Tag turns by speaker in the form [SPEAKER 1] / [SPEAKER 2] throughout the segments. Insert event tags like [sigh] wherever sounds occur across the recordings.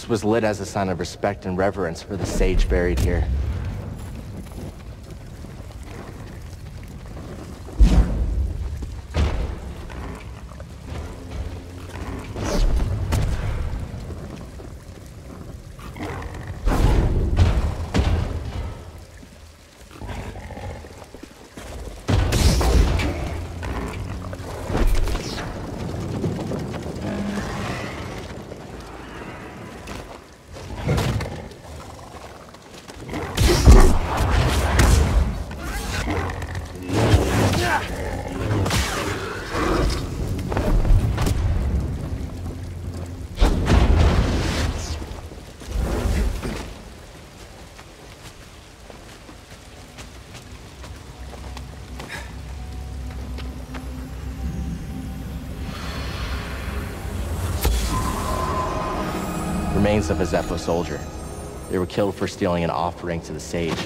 [SPEAKER 1] This was lit as a sign of respect and reverence for the sage buried here. Remains of a Zeffo soldier. They were killed for stealing an offering to the sage.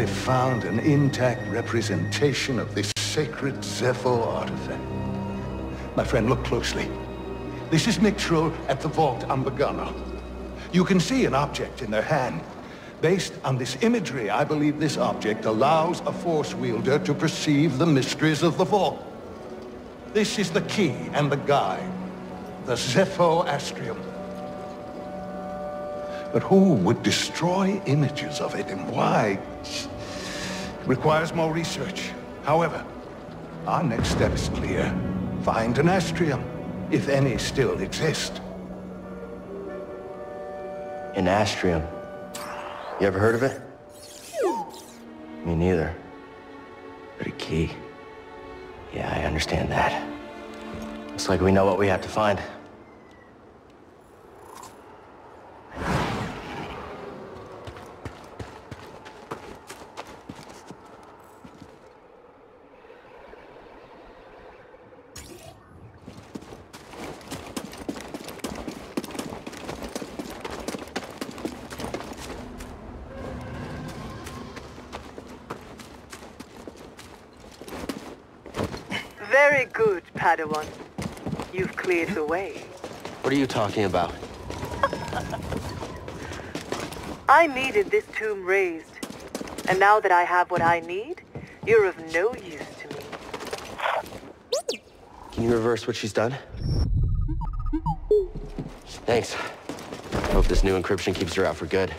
[SPEAKER 2] Finally found an intact representation of this sacred Zeffo artifact. My friend, look closely. This is Miktrull at the Vault on Bogano. You can see an object in their hand. Based on this imagery, I believe this object allows a Force wielder to perceive the mysteries of the Vault. This is the key and the guide. The Zeffo Astrium. But who would destroy images of it and why? It requires more research. However, our next step is clear. Find an Astrium, if any still exist.
[SPEAKER 1] An Astrium. You ever heard of it? Me neither. But a key. Yeah, I understand that. Looks like we know what we have to find.
[SPEAKER 3] Cleared the way.
[SPEAKER 1] What are you talking about? [laughs]
[SPEAKER 3] I needed this tomb raised. And now that I have what I need, you're of no use to me.
[SPEAKER 1] Can you reverse what she's done? Thanks. Hope this new encryption keeps her out for good.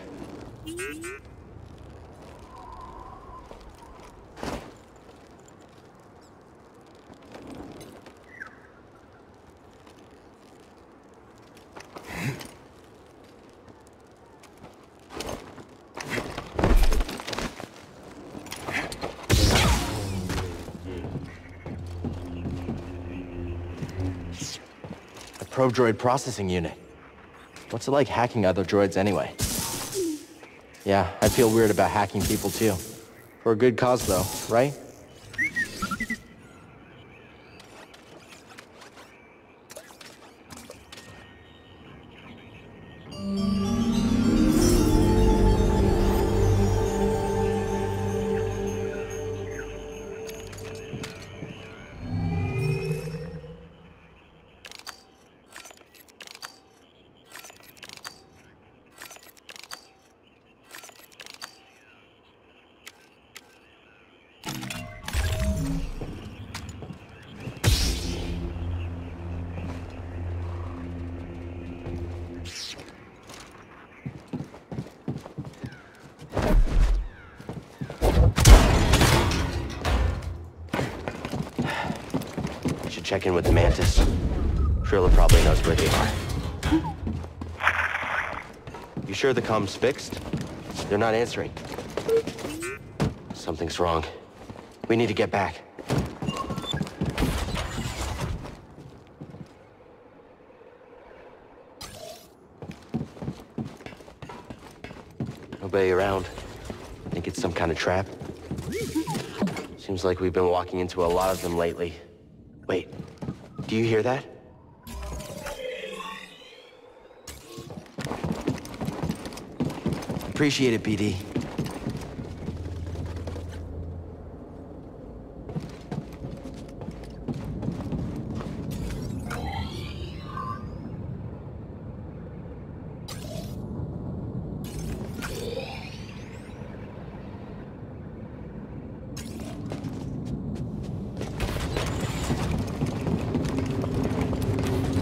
[SPEAKER 1] Droid processing unit. What's it like hacking other droids anyway? Yeah, I feel weird about hacking people too. For a good cause though, right? Check in with the Mantis. Trilla probably knows where they are. You sure the comms fixed? They're not answering. Something's wrong. We need to get back. Nobody around. Think it's some kind of trap? Seems like we've been walking into a lot of them lately. Do you hear that? Appreciate it, BD.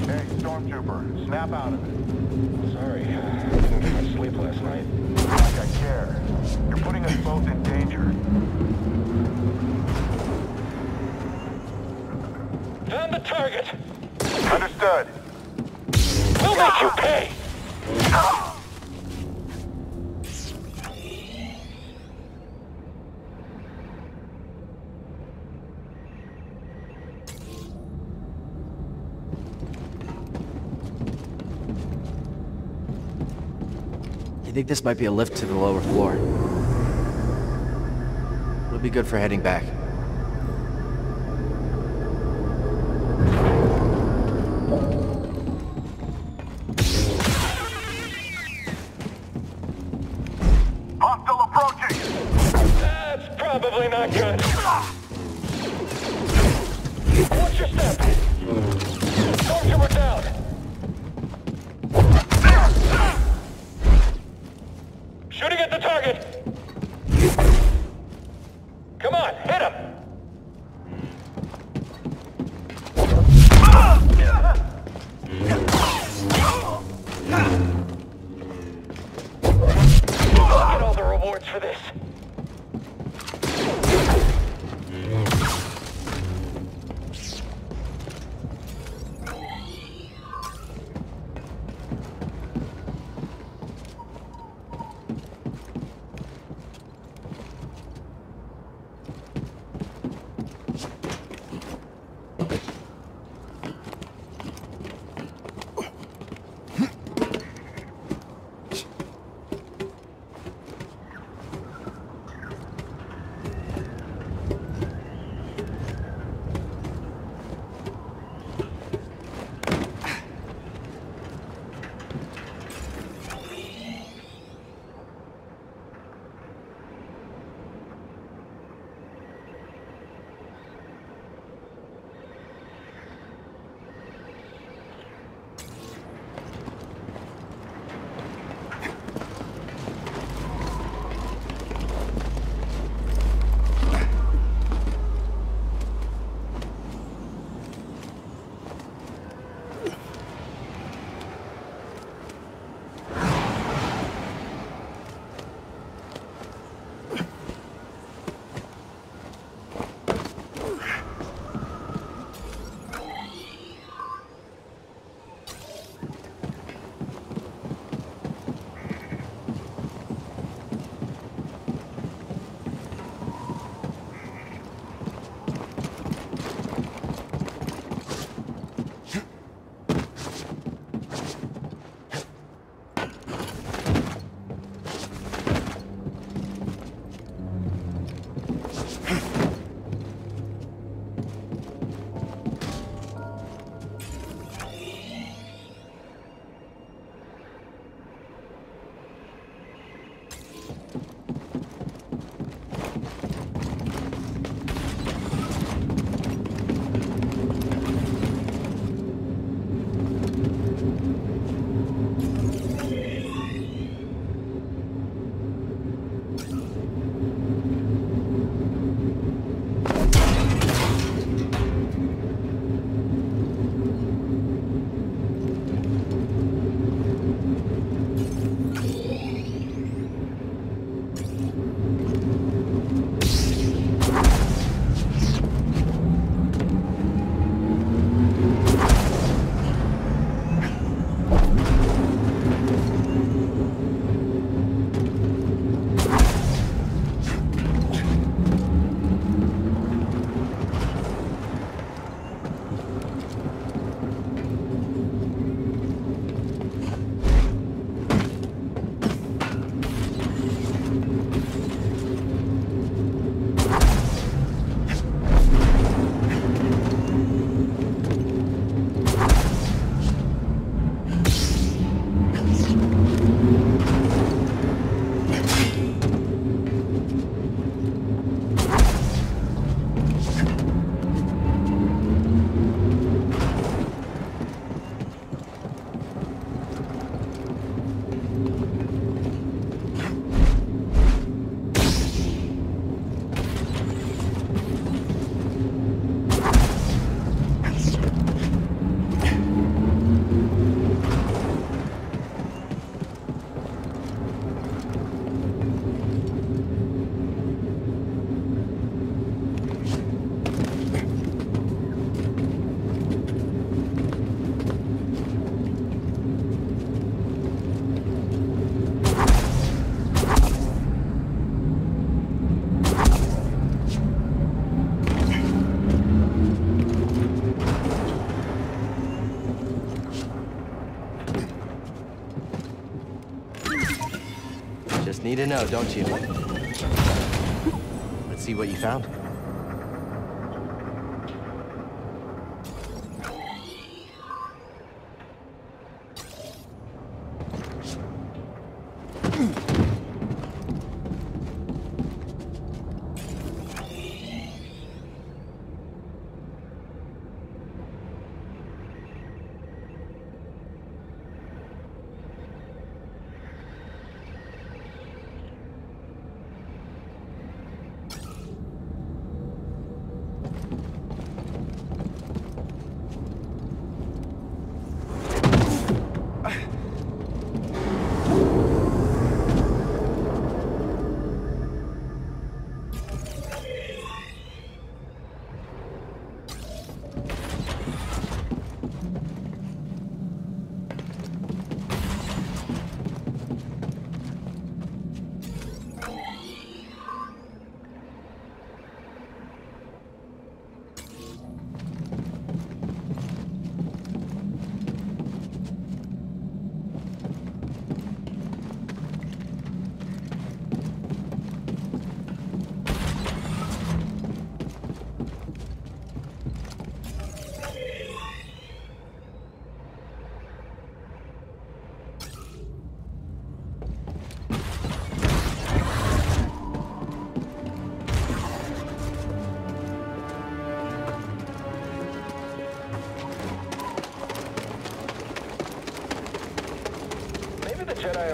[SPEAKER 4] Hey, Stormtrooper, snap out of it. Sorry, I didn't get much sleep last night. Like I care. You're putting us both in danger.
[SPEAKER 5] Found the target.
[SPEAKER 4] Understood.
[SPEAKER 5] We'll make you pay.
[SPEAKER 1] This might be a lift to the lower floor? It'll be good for heading back. Need to know, don't you? Let's see what you found.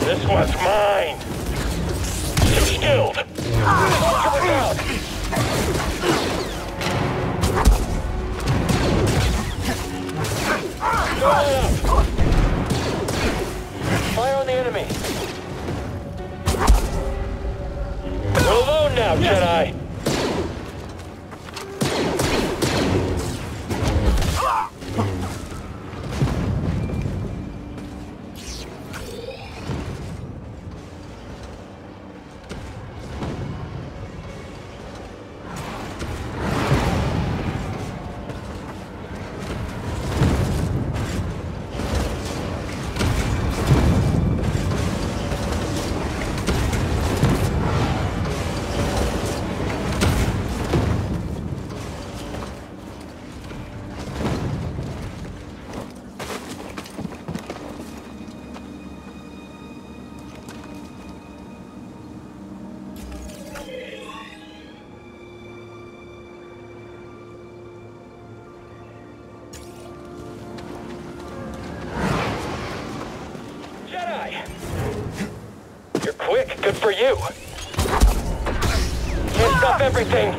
[SPEAKER 5] This one's mine! Too skilled! Fire on the enemy! We're alone now! Jedi! For you. Can't stop everything.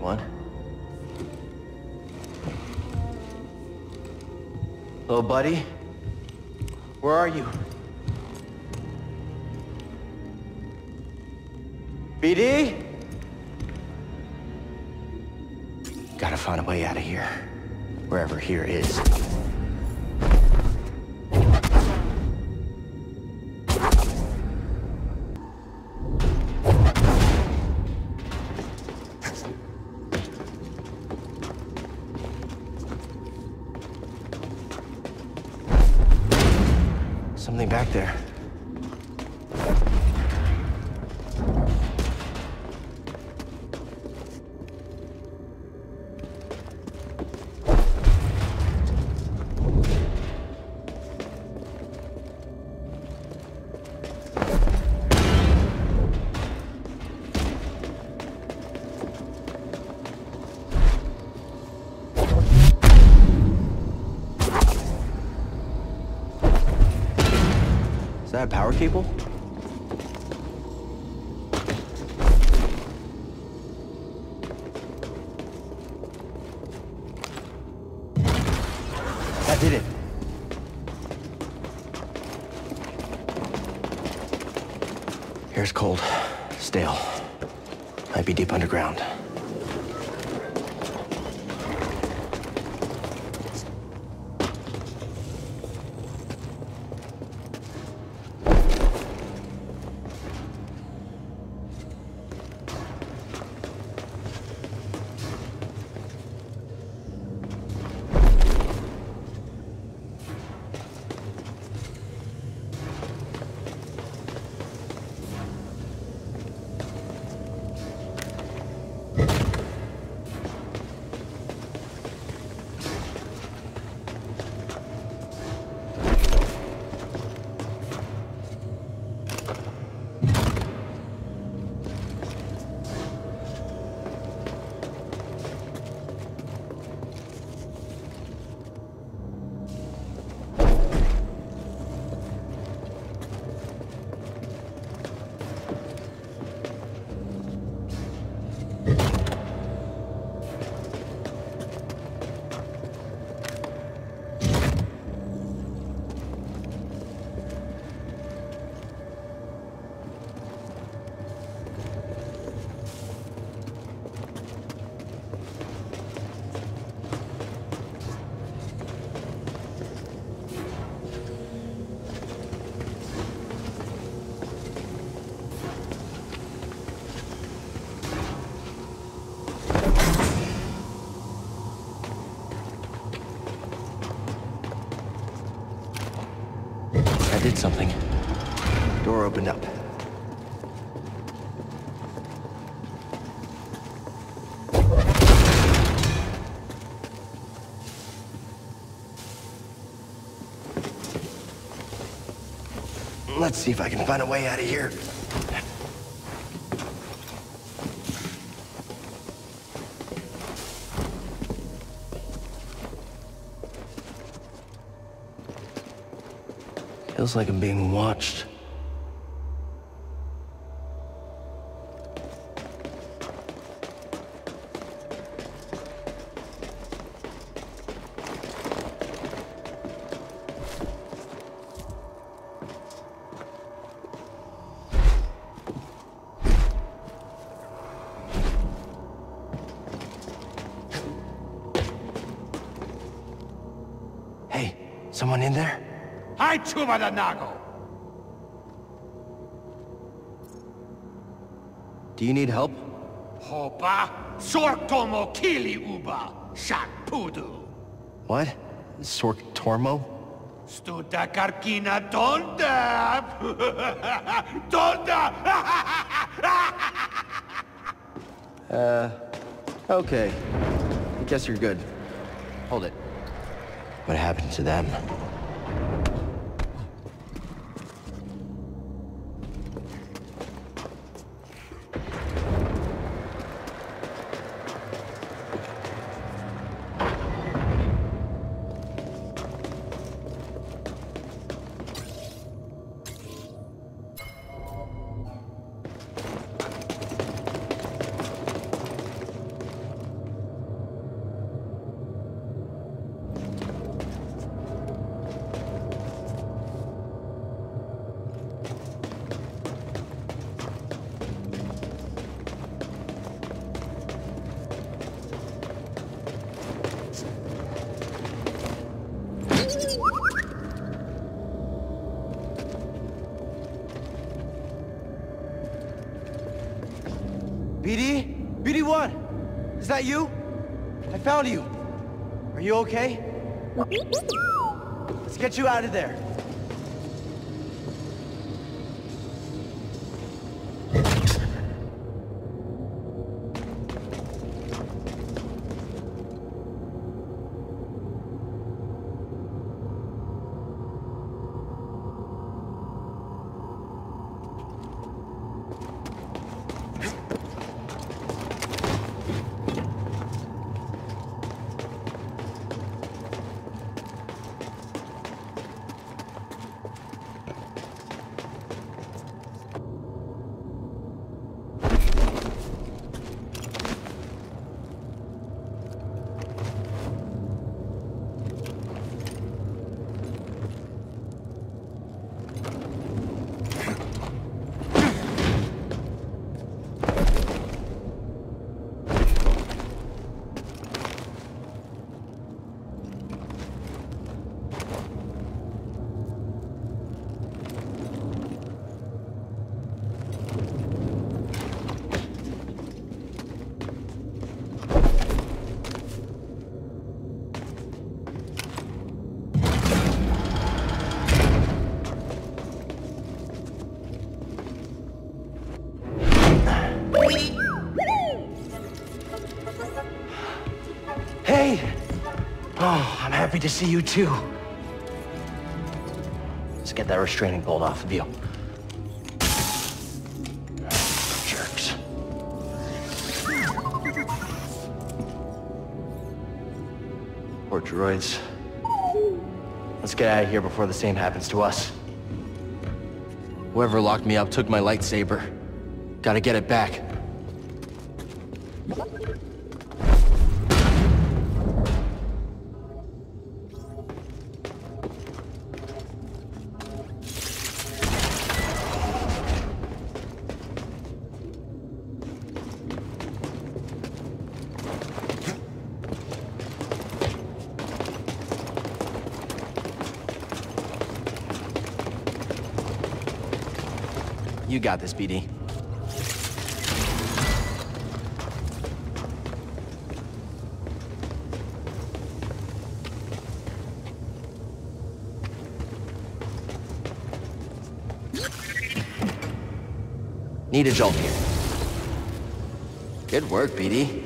[SPEAKER 1] BD1? Hello, buddy? Where are you? BD? Gotta find a way out of here. Wherever here is. Power cable? That did it. Here's cold, stale. Might be deep underground. See if I can find a way out of here. Feels like I'm being watched. Someone in there?
[SPEAKER 6] Hai Chuma da Nago!
[SPEAKER 1] Do you need help?
[SPEAKER 6] Hopa, Sortomo Kili Uba, Shak Pudu.
[SPEAKER 1] What? Sorc Tormo?
[SPEAKER 6] Stuta carcina tonda! tonda! [laughs] [laughs]
[SPEAKER 1] Uh, okay. I guess you're good. What happened to them?
[SPEAKER 7] That you? I found you. Are you okay? Let's get you out of there. To see you too.
[SPEAKER 1] Let's get that restraining bolt off of you. Jerks. Poor droids. Let's get out of here before the same happens to us. Whoever locked me up took my lightsaber. Gotta get it back. You got this, BD. Need a jolt here. Good work, BD.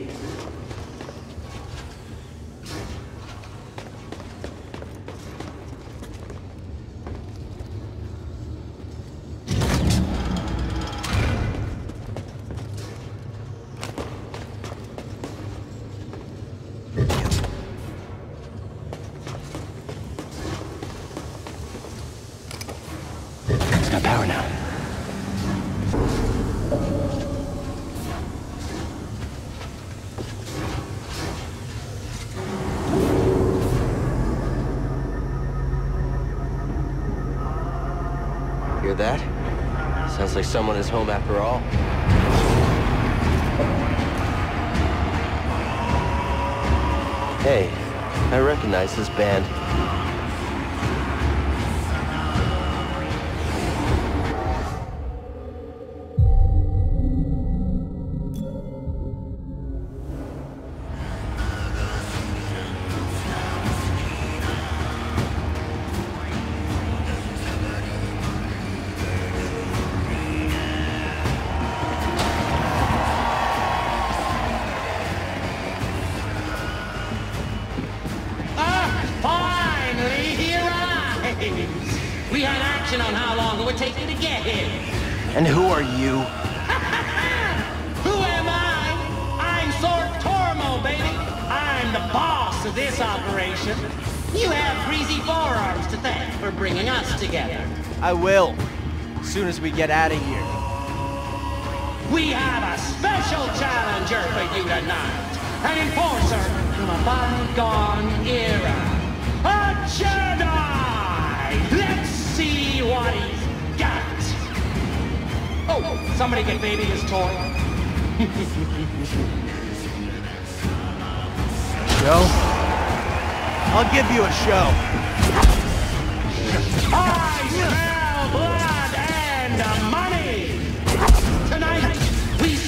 [SPEAKER 1] Sounds like someone is home after all. Hey, I recognize this band.
[SPEAKER 8] Have a special challenger for you tonight. An enforcer from a bygone era. A Jedi! Let's see what he's got. Oh, somebody get baby his toy.
[SPEAKER 7] Joe? I'll give you a show.
[SPEAKER 8] I smell blood and money!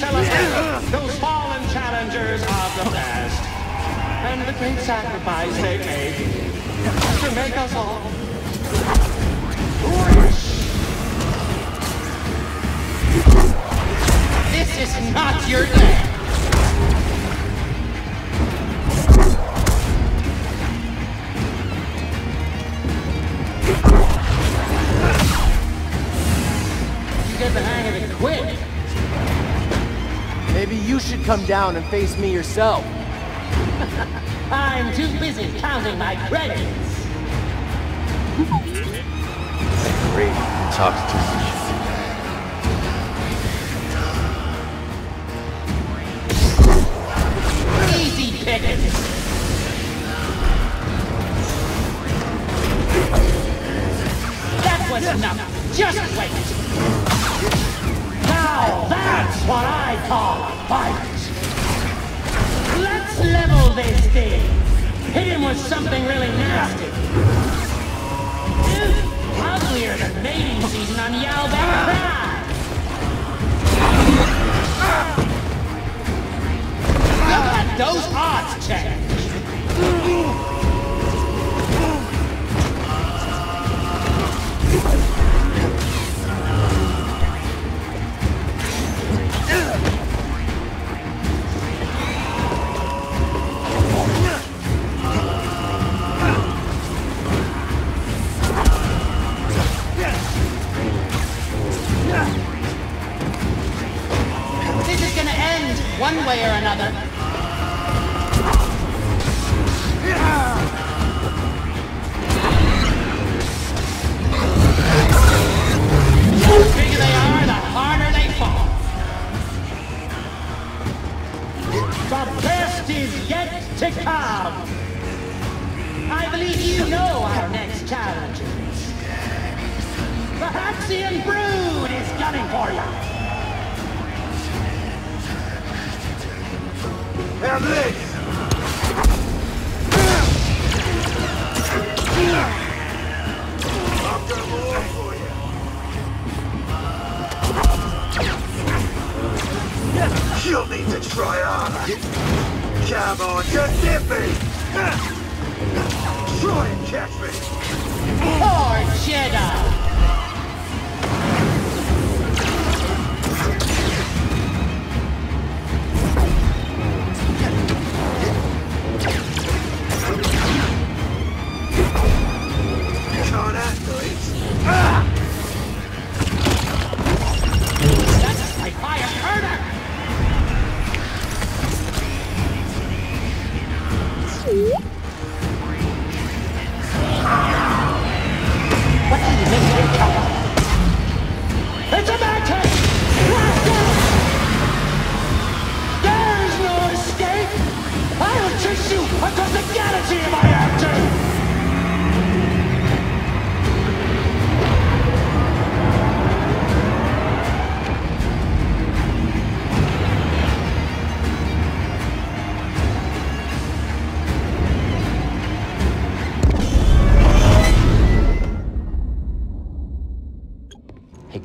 [SPEAKER 8] Celebrate those fallen challengers of the past. And the great sacrifice they made to make us all rich. This is not your day. Get the
[SPEAKER 7] Maybe you should come down and face me yourself. [laughs]
[SPEAKER 8] I'm too busy counting my credits.
[SPEAKER 1] Great. Talks too
[SPEAKER 8] something really nasty. The best is yet to come. I believe you know our next challengers. The Haxian Brood is gunning for you.
[SPEAKER 6] Have this! I've got more for you. You'll need to try harder. Come on, hit me! Try and catch me!
[SPEAKER 8] Poor Jedi! What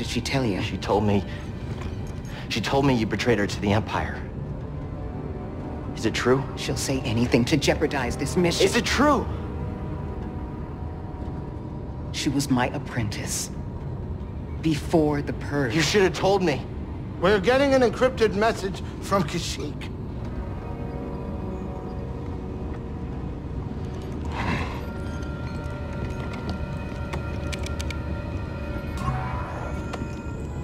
[SPEAKER 9] Did she tell you?
[SPEAKER 1] She told me... She told me you betrayed her to the Empire. Is it true?
[SPEAKER 9] She'll say anything to jeopardize this mission.
[SPEAKER 1] Is it true?
[SPEAKER 9] She was my apprentice. Before the Purge.
[SPEAKER 1] You should have told me.
[SPEAKER 10] We're getting an encrypted message from Kashyyyk.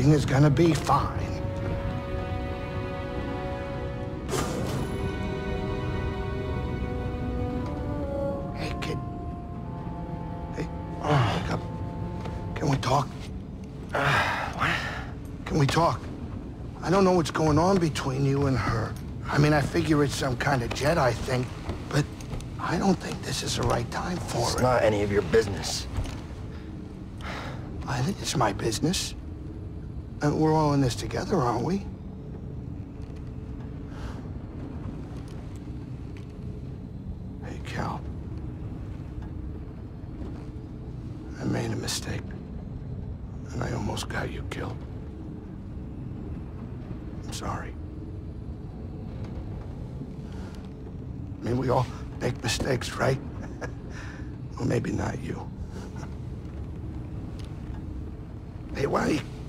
[SPEAKER 10] Everything is gonna be fine. Hey, kid. Hey, wake up. Can we talk? what? Can we talk? I don't know what's going on between you and her. I mean, I figure it's some kind of Jedi thing, but I don't think this is the right time for
[SPEAKER 1] It's
[SPEAKER 10] it.
[SPEAKER 1] It's not any of your business.
[SPEAKER 10] I think it's my business. And we're all in this together, aren't we? Hey, Cal. I made a mistake. And I almost got you killed. I'm sorry. I mean, we all make mistakes, right? [laughs] well, maybe not you. Hey, why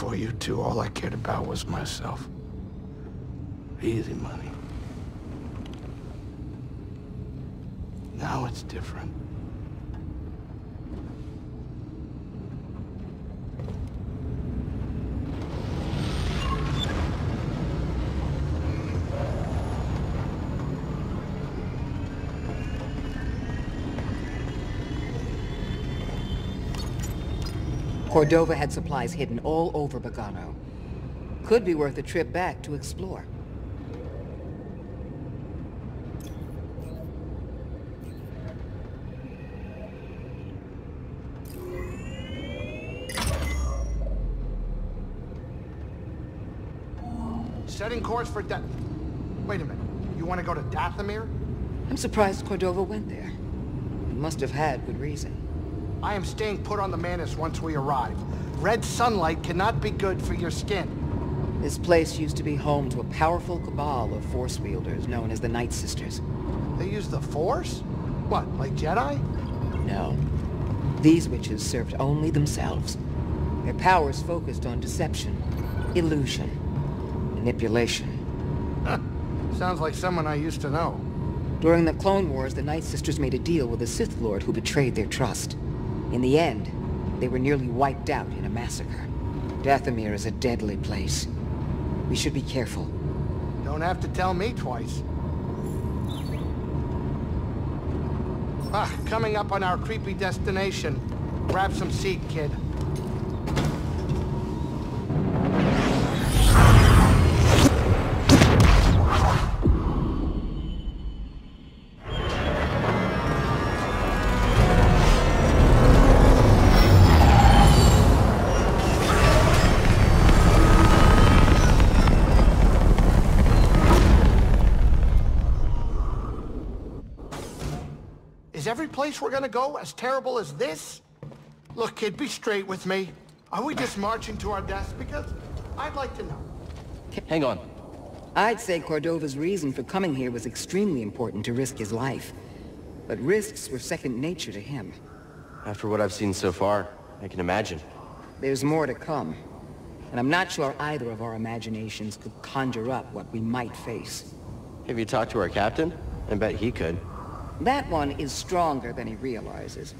[SPEAKER 10] Before you two, all I cared about was myself. Easy money. Now it's different.
[SPEAKER 9] Cordova had supplies hidden all over Bogano. Could be worth a trip back to explore.
[SPEAKER 10] Setting course for Dath... Wait a minute. You want to go to Dathomir?
[SPEAKER 9] I'm surprised Cordova went there. He must have had good reason.
[SPEAKER 10] I am staying put on the Mantis once we arrive. Red sunlight cannot be good for your skin.
[SPEAKER 9] This place used to be home to a powerful cabal of Force wielders known as the Night Sisters.
[SPEAKER 10] They use the Force? What, like Jedi?
[SPEAKER 9] No. These witches served only themselves. Their powers focused on deception, illusion, manipulation. [laughs]
[SPEAKER 10] Sounds like someone I used to know.
[SPEAKER 9] During the Clone Wars, the Night Sisters made a deal with a Sith Lord who betrayed their trust. In the end, they were nearly wiped out in a massacre. Dathomir is a deadly place. We should be careful.
[SPEAKER 10] Don't have to tell me twice. Ah, coming up on our creepy destination. Grab some seat, kid. Place we're gonna go as terrible as this? Look, kid, be straight with me. Are we just marching to our deaths? Because I'd like to know.
[SPEAKER 1] Hang on.
[SPEAKER 9] I'd say Cordova's reason for coming here was extremely important to risk his life. But risks were second nature to him.
[SPEAKER 1] After what I've seen so far, I can imagine.
[SPEAKER 9] There's more to come. And I'm not sure either of our imaginations could conjure up what we might face.
[SPEAKER 1] Have you talked to our captain? I bet he could.
[SPEAKER 9] That one is stronger than he realizes.